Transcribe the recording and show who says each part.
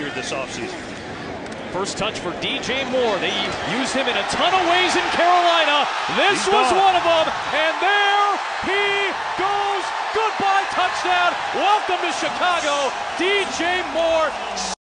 Speaker 1: here this offseason.
Speaker 2: First touch for DJ Moore. They used him in a ton of ways in Carolina. This
Speaker 1: He's
Speaker 2: was
Speaker 1: gone.
Speaker 2: one of them. And there he goes. Goodbye touchdown. Welcome to Chicago. DJ Moore